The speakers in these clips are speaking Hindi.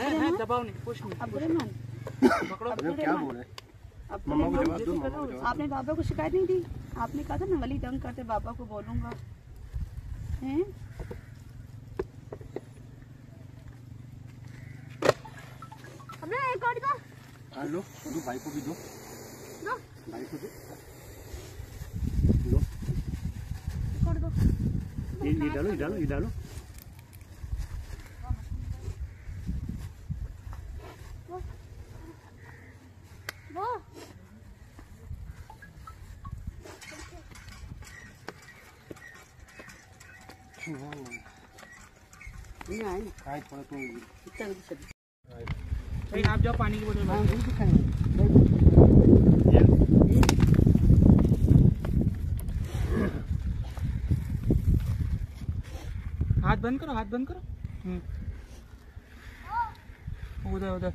है, है, दबाओ नहीं कुछ नहीं पकड़ो। क्या बोल रहे? मम्मा को जवाब दो मम्मा को जवाब आपने बाबा को शिकायत नहीं दी? आपने कहा था ना वली तंग करते बाबा को बोलूँगा। हैं? हमने एक और का हाँ लो दो भाई को भी दो। दो। भाई को दो। लो एक और दो। ये ये डालो ये डालो ये डालो वो नहीं आए हाँ थोड़ा तो इतना भी सही भाई आप जाओ पानी की बोतल भर वही दिखाएँगे हाथ बंद करो हाथ बंद करो। हम्म। उधर उधर।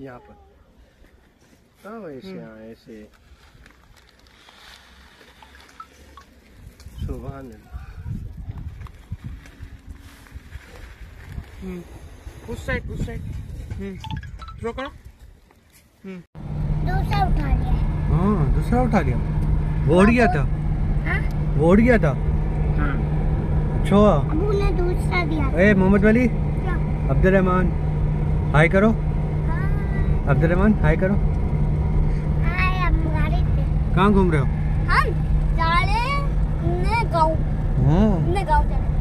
यहाँ पर। ऐसे हाँ ऐसे। सुबह उस साइड उस साइड हम्म। थ्रो करो हम्म। दूसरा उठा लिया। हाँ दूसरा उठा लिया। वो उड़ गया था? हाँ? वो उड़ गया था? हाँ। अच्छा। अबू ने दूसरा दिया। ए मोहम्मद वली। अब्दुल रहमान हाय करो। हाँ। अब्दुल रहमान हाय करो। आए हम गाड़ी पे। कहाँ घूम रहे हो? हम जा रहे हैं ने गाँव हाँ। ने गाँव जा रहे हैं। गाँव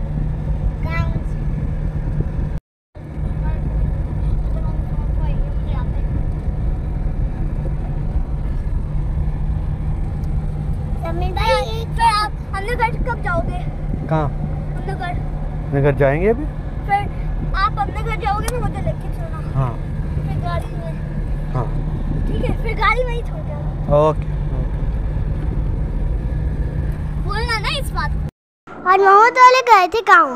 समीर भाई फिर आप हमने घर कब जाओगे? कहाँ? हमने घर। मैं घर जाएँगे अभी? फिर आप अपने घर जाओगे ना मुझे लेके चलना। हाँ। फिर गाड़ी में। हाँ। ठीक है फिर गाड़ी में ही छोड़ देना ओके। बोलना ना इस बात और मोहम्मद वाले गए थे गाँव।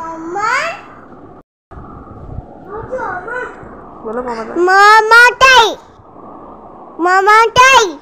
बोलो मामा मामा टाई मामा टाई